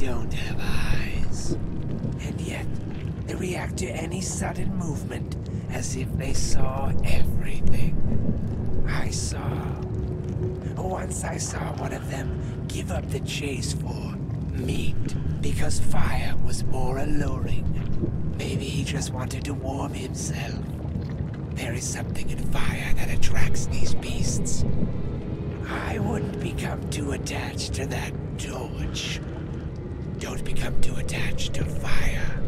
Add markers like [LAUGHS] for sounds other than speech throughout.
don't have eyes. And yet, they react to any sudden movement as if they saw everything. I saw. Once I saw one of them give up the chase for meat because fire was more alluring. Maybe he just wanted to warm himself. There is something in fire that attracts these beasts. I wouldn't become too attached to that torch. Don't become too attached to fire.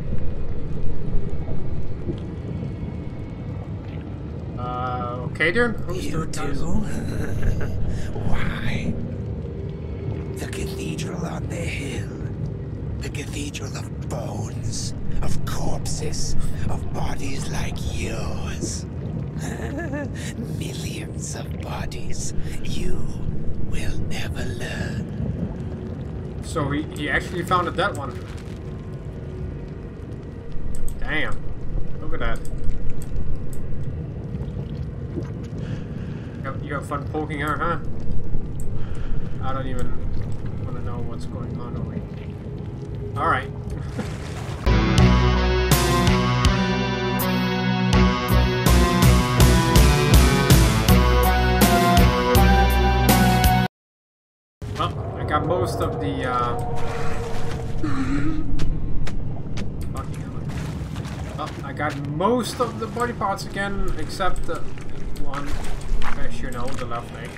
Uh, okay. Who's You the too? [LAUGHS] Why? The cathedral on the hill. The cathedral of bones, of corpses, of bodies like yours. [LAUGHS] Millions of bodies. You will never learn. So he, he actually found a dead one. Damn. Look at that. You have, you fun poking her, huh? I don't even want to know what's going on over here. Alright. Most of the, uh... [LAUGHS] Fuck I got most of the body parts again, except the one, as you know, the left leg.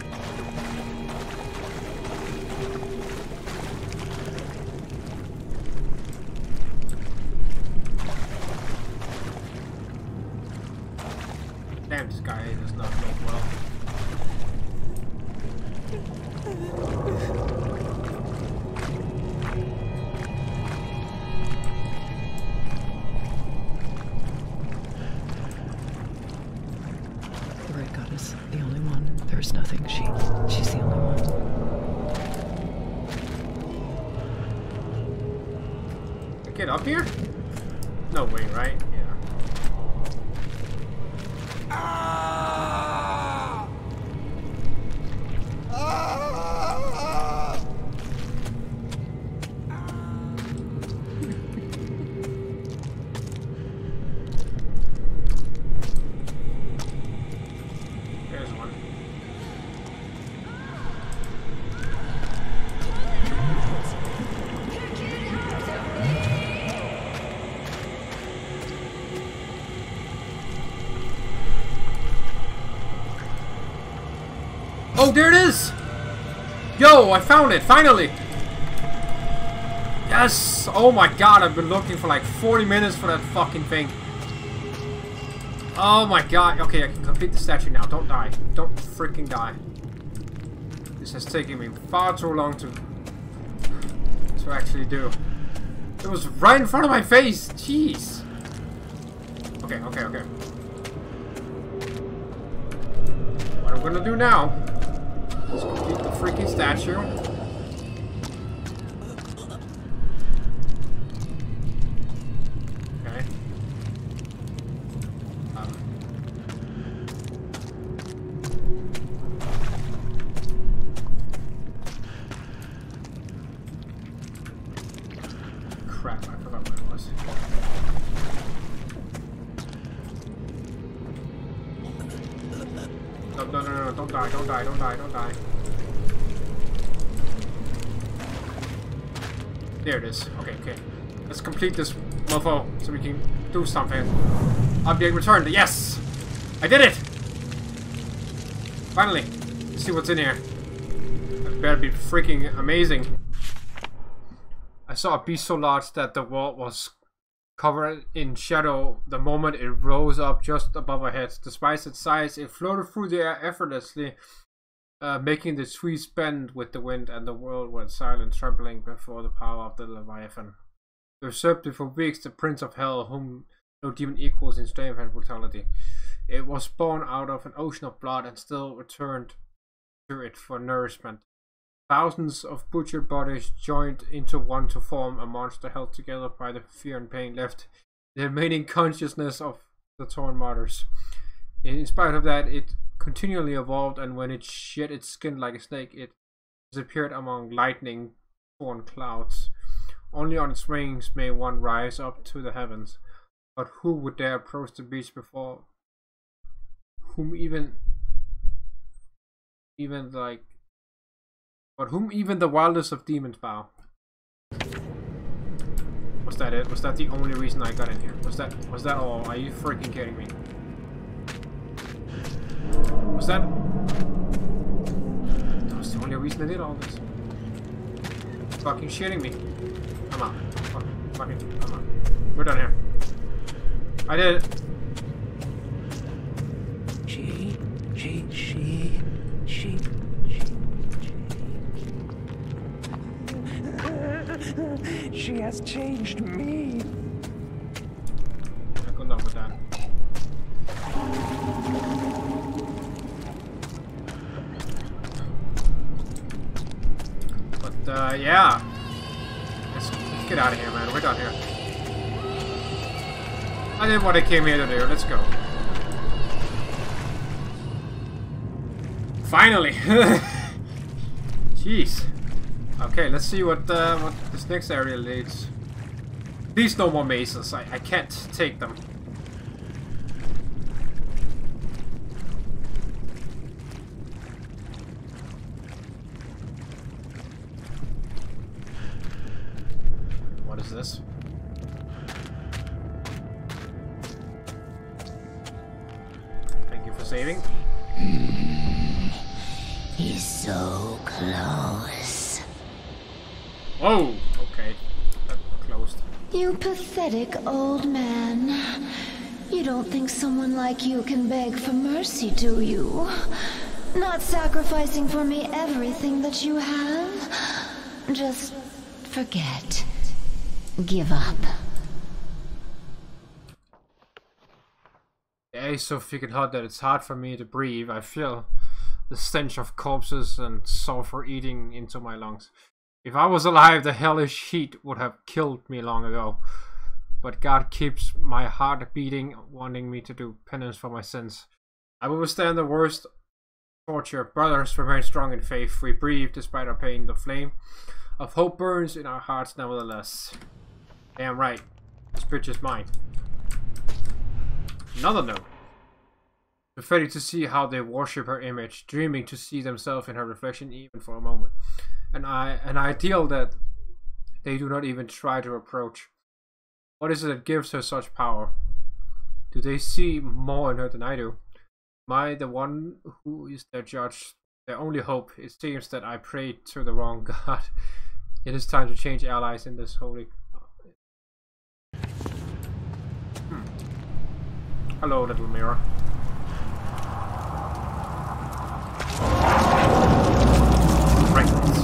Up here? Oh, there it is! Yo, I found it, finally! Yes! Oh my god, I've been looking for like 40 minutes for that fucking thing. Oh my god. Okay, I can complete the statue now. Don't die. Don't freaking die. This has taken me far too long to to actually do. It was right in front of my face. Jeez. Okay, okay, okay. What I'm gonna do now complete the freaking statue. No, no, no, no, don't die, don't die, don't die, don't die. There it is. Okay, okay. Let's complete this mofo so we can do something. Object returned. Yes! I did it! Finally. Let's see what's in here. That better be freaking amazing. I saw a beast so large that the wall was covered in shadow the moment it rose up just above our heads. Despite its size, it floated through the air effortlessly, uh, making the trees bend with the wind, and the world went silent, trembling before the power of the Leviathan. Usurped for weeks the Prince of Hell, whom no demon equals in strength and brutality. It was born out of an ocean of blood and still returned to it for nourishment. Thousands of butchered bodies joined into one to form a monster held together by the fear and pain left the remaining consciousness of the torn martyrs. In spite of that, it continually evolved, and when it shed its skin like a snake, it disappeared among lightning torn clouds. Only on its wings may one rise up to the heavens. But who would dare approach the beach before whom even even like but whom even the wildest of demons bow? Was that it? Was that the only reason I got in here? Was that was that all? Are you freaking kidding me? Was that That was the only reason I did all this. Fucking shitting me. Come on. Fucking, fucking come on. We're done here. I did it. She, she, she, she, she. Has changed me. Luck with that. But uh, yeah, let's, let's get out of here, man. We're done here. I did what I came here to do. Let's go. Finally. [LAUGHS] Jeez. Okay, let's see what uh, what this next area leads. Please no more mazes. I, I can't take them. What is this? Whoa! Okay. That closed. You pathetic old man. You don't think someone like you can beg for mercy, do you? Not sacrificing for me everything that you have? Just forget. Give up. The air is so freaking hot that it's hard for me to breathe. I feel the stench of corpses and sulfur eating into my lungs. If I was alive, the hellish heat would have killed me long ago. But God keeps my heart beating, wanting me to do penance for my sins. I will withstand the worst torture. Brothers, remain strong in faith. We breathe despite our pain. The flame of hope burns in our hearts nevertheless. Damn right. This bitch is mine. Another note. Pathetic to see how they worship her image, dreaming to see themselves in her reflection even for a moment. And I an ideal that they do not even try to approach. What is it that gives her such power? Do they see more in her than I do? Am I the one who is their judge, their only hope? It seems that I prayed to the wrong [LAUGHS] God. It is time to change allies in this holy. Hmm. Hello, little mirror. Right.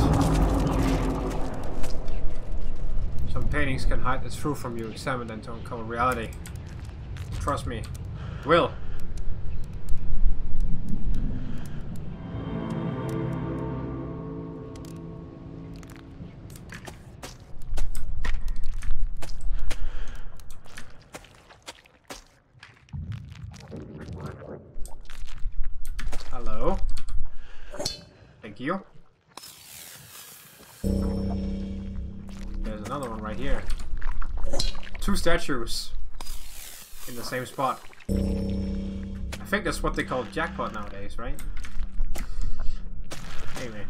Paintings can hide the truth from you. Examine them to uncover reality. Trust me. Will. Hello. Thank you. Right here. Two statues in the same spot. I think that's what they call jackpot nowadays, right? Anyway.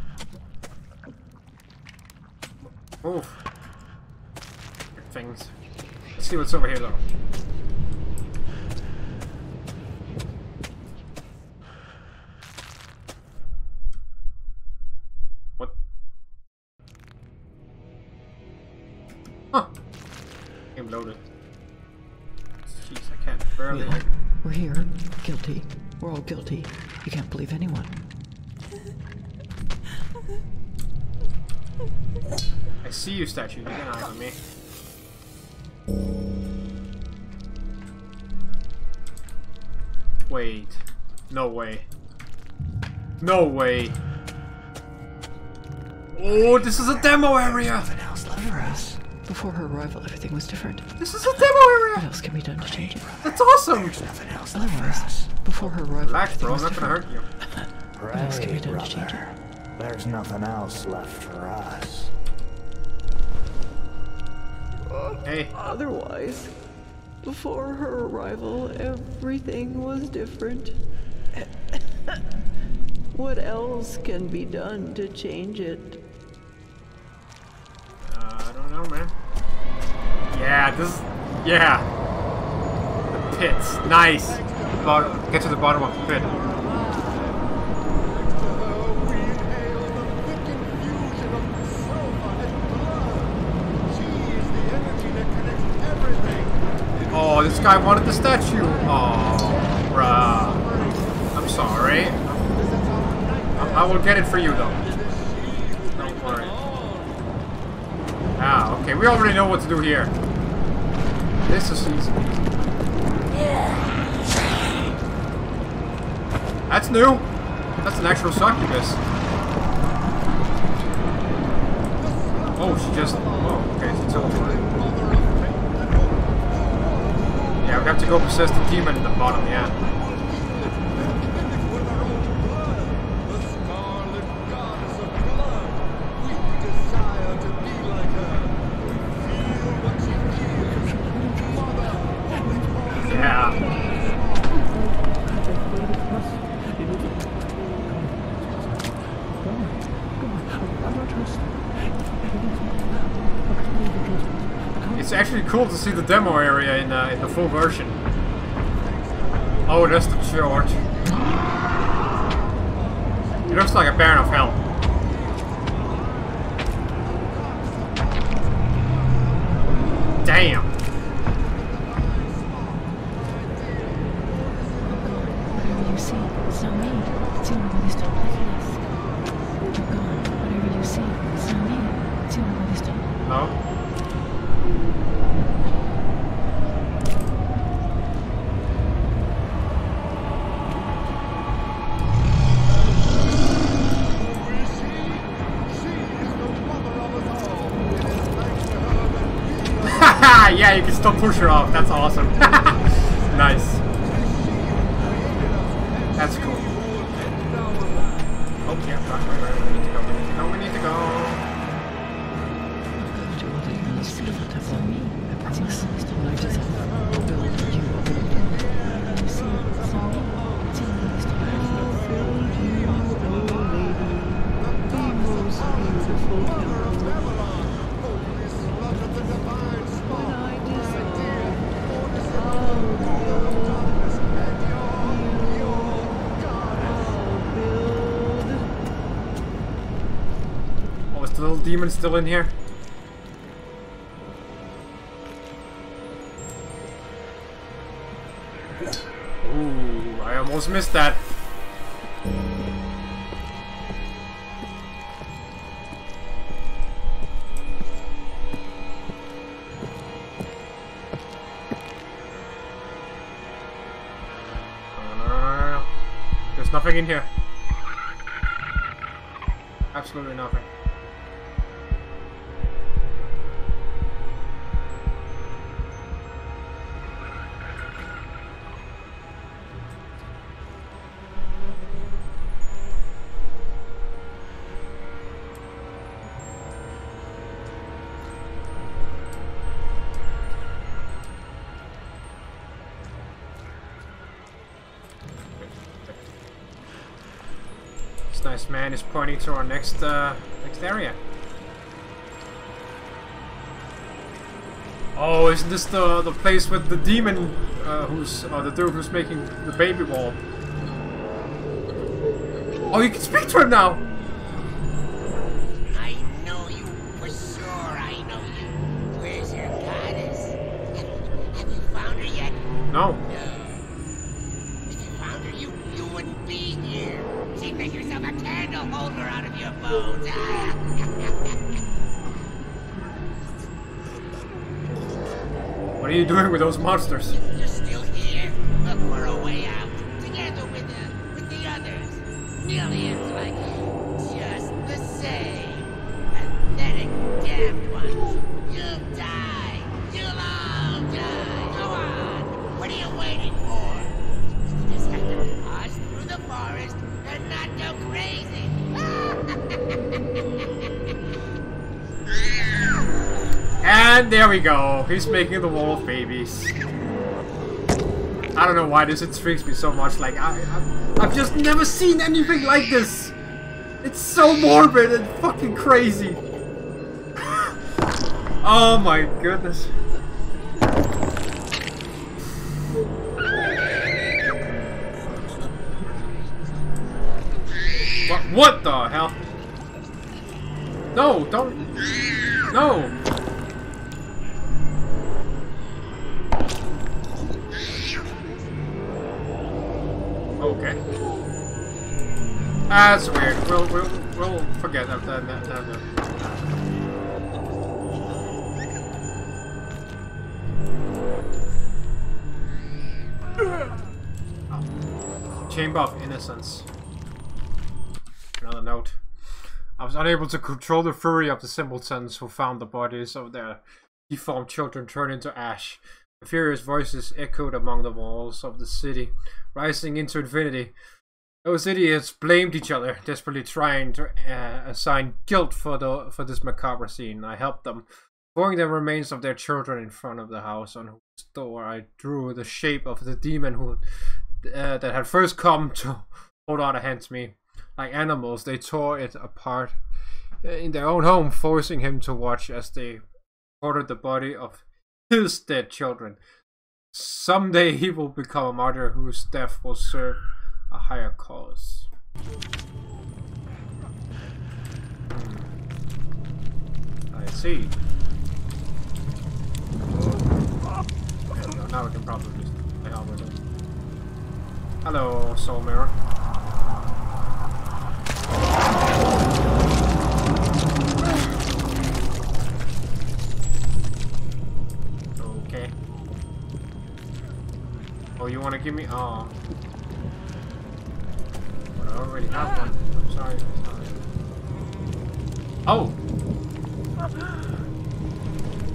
Move. Things. Let's see what's over here though. See you, statue. Get an eye on me. Wait. No way. No way. Oh, this is a demo area! Nothing else left for us. Before her arrival, everything was different. This is a demo area! What else can be done to change it? That's awesome! Nothing else left for us. before her arrival, Relax, everything bro. I'm was not gonna different. hurt you. [LAUGHS] What else can be Right, done to change brother. There's nothing else left for us. Hey. Otherwise, before her arrival, everything was different. [LAUGHS] what else can be done to change it? Uh, I don't know, man. Yeah, this. Yeah. The pits. Nice. Bottom, get to the bottom of the pit. This guy wanted the statue. Oh, bruh. I'm sorry. I, I will get it for you, though. Don't worry. Ah, okay. We already know what to do here. This is easy. That's new. That's an actual succubus. Oh, she just. Oh, okay. She teleported. We have to go possess the demon at the bottom, yeah. Cool to see the demo area in, uh, in the full version. Oh, that's the church. It looks like a Baron of Hell. Damn. Yeah, you can still push her off. That's awesome. [LAUGHS] nice. Demon still in here? Ooh, I almost missed that. Uh, There's nothing in here. Absolutely nothing. This nice man is pointing to our next uh, next area. Oh, isn't this the the place with the demon uh, who's uh, the dude who's making the baby wall? Oh, you can speak to him now. What are you doing with those monsters? And there we go. He's making the wolf babies. I don't know why this intrigues me so much. Like I, I, I've just never seen anything like this. It's so morbid and fucking crazy. [LAUGHS] oh my goodness. What, what the hell? No, don't. No. Okay. That's weird. We'll we'll we'll forget that. that, that, that, that. Chamber of Innocence. Another note. I was unable to control the fury of the simpletons who found the bodies of their deformed children turned into ash. Furious voices echoed among the walls of the city, rising into infinity. Those idiots blamed each other, desperately trying to uh, assign guilt for the for this macabre scene. I helped them, throwing the remains of their children in front of the house on whose door I drew the shape of the demon who uh, that had first come to hold out a hand to me. Like animals, they tore it apart uh, in their own home, forcing him to watch as they ordered the body of his dead children. Someday he will become a martyr whose death will serve a higher cause. I see. Now we can probably just with it. Hello, Soul Mirror. You want to give me? Oh. But I already have one. I'm sorry. sorry. Oh. [GASPS]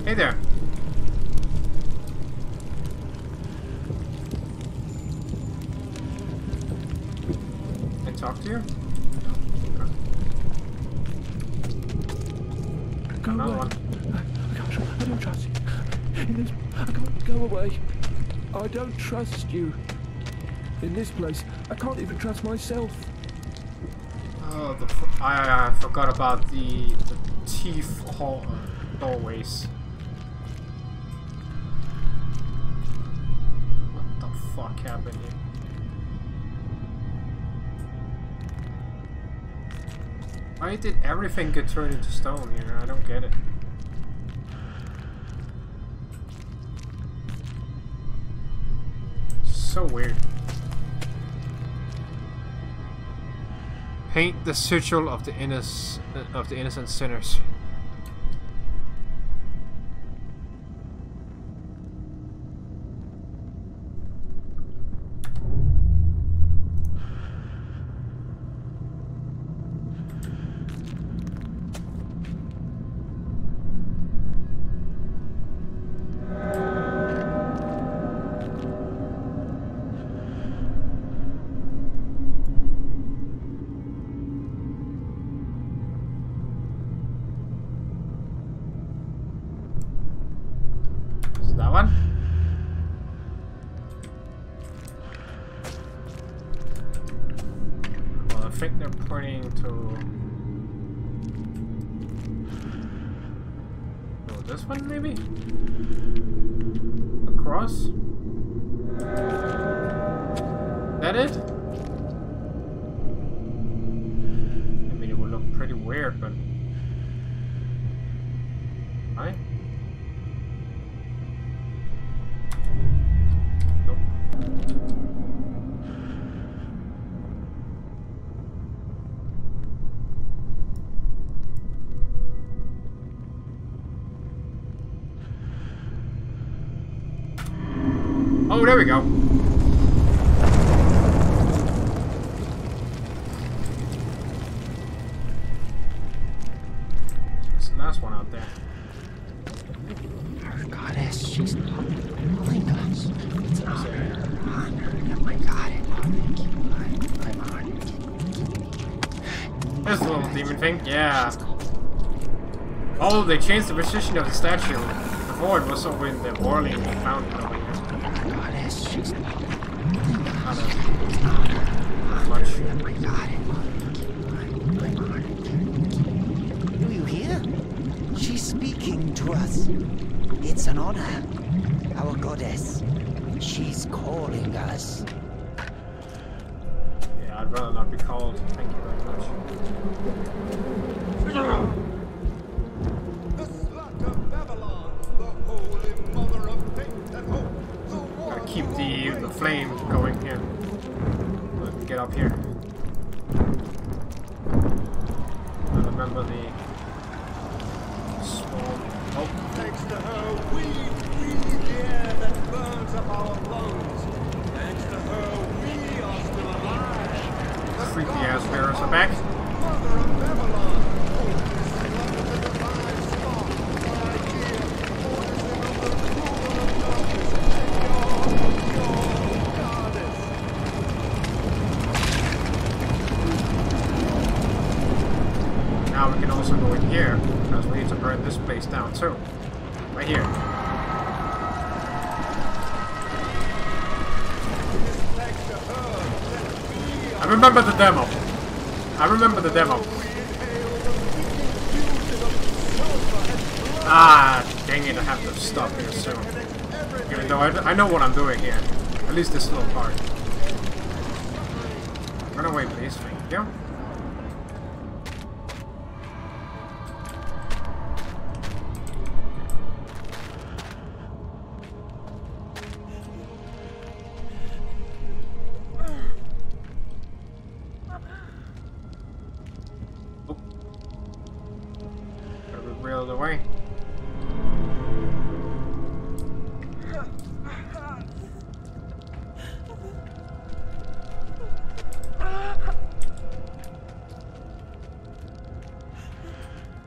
Hey there. Can I talk to you? No. Go Another away. one. I, can't, I don't trust you. I can't go away. I don't trust you. In this place, I can't even trust myself. Oh, I forgot about the, the teeth hall doorways. What the fuck happened here? Why did everything get turned into stone here? I don't get it. So weird. Paint the sigil of the of the innocent sinners. Think to. Oh, this one maybe? Across? There we go. There's a nice one out there. Our goddess, she's calling us. It's honor, honor. Oh, I got it. Thank you. I, I'm honored. There's the little demon thing. Yeah. Oh, they changed the position of the statue. Before it was over in the whirling fountain. Goddess, she's Not much. Do you hear? She's speaking to us. It's an honor. Our goddess. She's calling us. Yeah, I'd rather not be called. Thank you very much. Keep the the flame going here. Let me get up here. I remember the small. Oh, Thanks to her, we breathe the air that burns up our lungs. Thanks to her, we are still alive. The creepy goddess ass bearers are back. Mother of Babylon, holy slut of the divine spark, my dear, origin of the ruler of darkness, and your, your goddess. now we can also go in here because we need to burn this place down too. Right here. I remember the demo. I remember the demo. Ah, dang it! I have to stop here soon. Even though I, I know what I'm doing here. At least this little part. Run away, please. Thank you.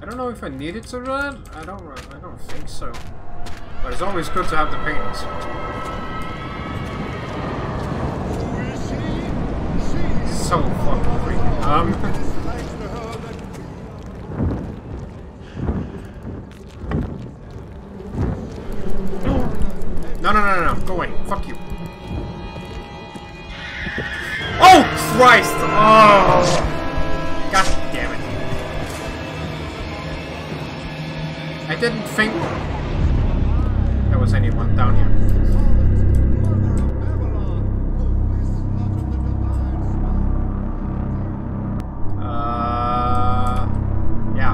I don't know if I needed to run. I don't. I don't think so. But it's always good to have the paintings. So fucking freaky. Um. [LAUGHS] No, no, no, no, no. Go away. Fuck you. Oh, Christ! Oh! Think there was anyone down here. Uh, yeah,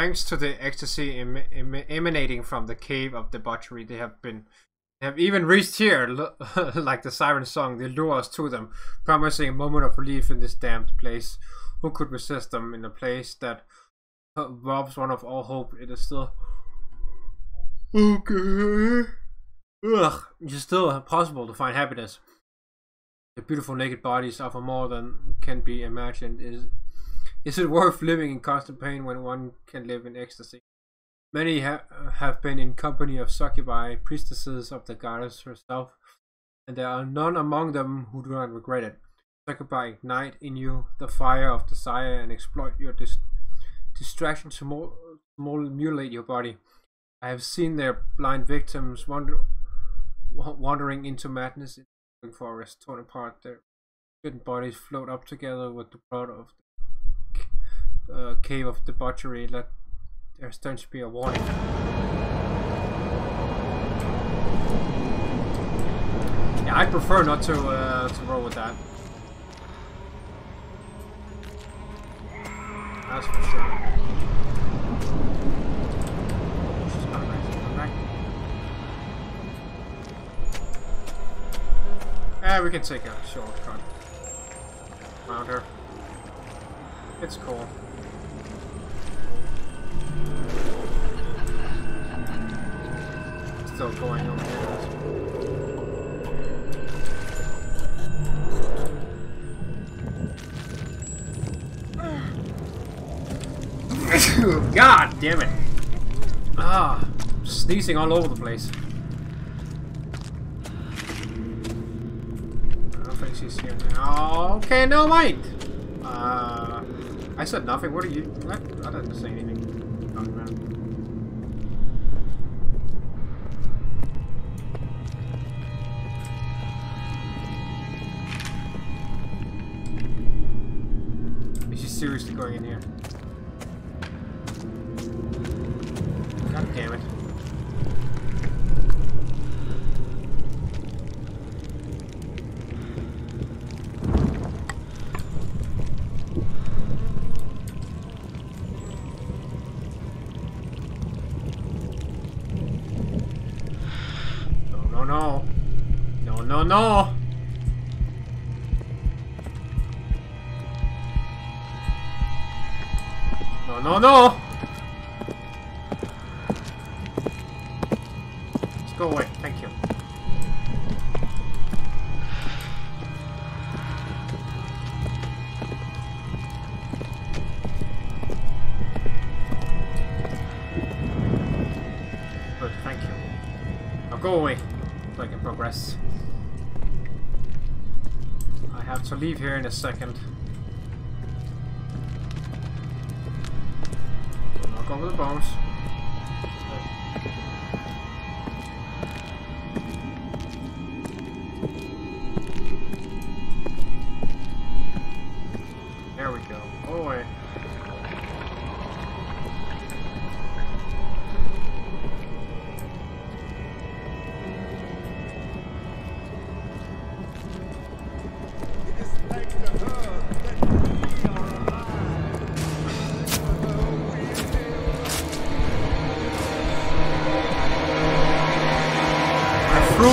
Thanks to the ecstasy em em emanating from the cave of debauchery, they have been they have even reached here, [LAUGHS] like the siren song. They lure us to them, promising a moment of relief in this damned place. Who could resist them in a place that uh, robs one of all hope? It is still okay. Ugh, it's still possible to find happiness. The beautiful naked bodies offer more than can be imagined. Is is it worth living in constant pain when one can live in ecstasy? Many ha- have been in company of succubi, priestesses of the goddess herself, and there are none among them who do not regret it. Succubi ignite in you the fire of desire and exploit your dis- distraction to mo- mo- mutilate your body. I have seen their blind victims wander- wandering into madness in the forest, torn apart. Their bodies float up together with the blood of the uh, cave of debauchery. Let their stench be a warning. Yeah, I prefer not to uh, to roll with that. That's for sure. Eh, we can take a shortcut. Around her. It's cool. Still going on here. [COUGHS] God damn it. Ah, sneezing all over the place. I don't think she's here now. Okay, no mind. Uh, I said nothing. What are you? I didn't say anything. Seriously going in here? God damn it. No, no, no. No, no, no. No, no. Just go away. Thank you. Good, thank you. Now go away so I can progress. I have to leave here in a second. The bones.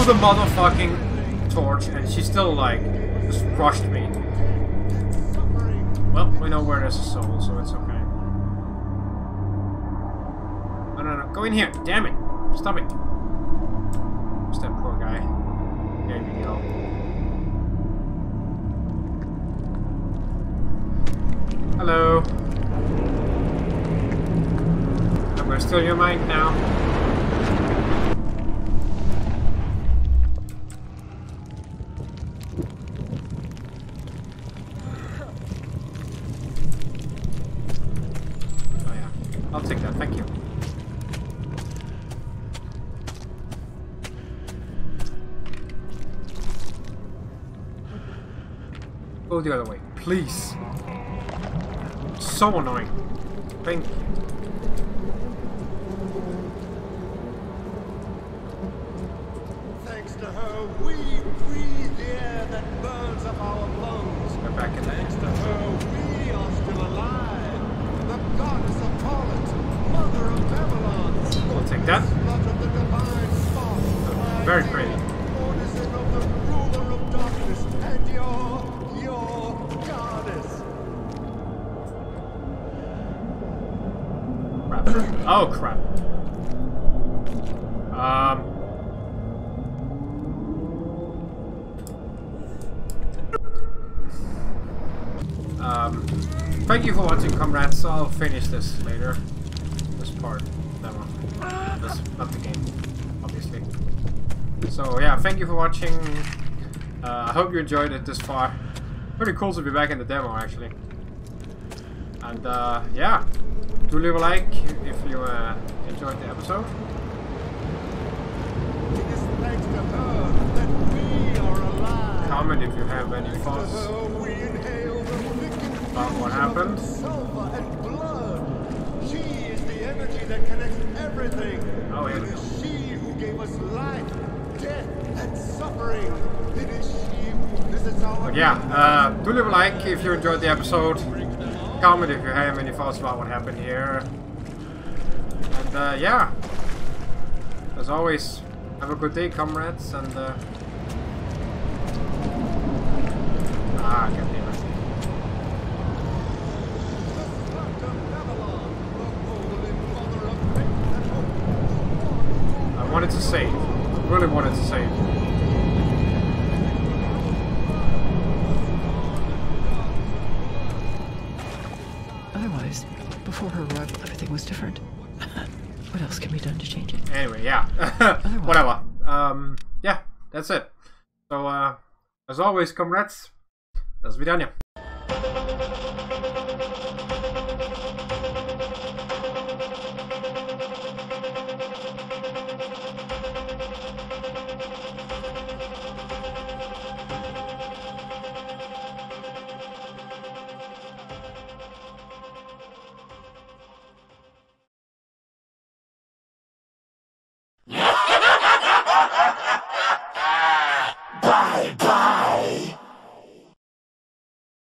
The motherfucking torch and she still like just rushed me. Well, we know where there's a soul, so it's okay. No, no, no. Go in here. Damn it. Stop it. Go the other way, please. So annoying. Thank you. Comrades. I'll finish this later. This part. Demo. This, not the game, obviously. So yeah, thank you for watching. Uh, I hope you enjoyed it this far. Pretty cool to be back in the demo, actually. And uh, yeah, do leave a like if you uh, enjoyed the episode. Comment if you have any thoughts. About what happened? That connects everything. Oh, it is she who gave us life, death, and suffering. It is she who visits our. But yeah, uh, do leave a like if you enjoyed the episode. Comment if you have any thoughts about what happened here. And uh, yeah, as always, have a good day, comrades, and uh, ah, god damn it. Slut of Babylon, the golden mother of faith and hope wanted to save. Really wanted to save. Otherwise, before her arrival, everything was different. [LAUGHS] what else can be done to change it? Anyway, yeah. [LAUGHS] Whatever. Um, yeah, that's it. So, uh, as always, comrades, до свидания.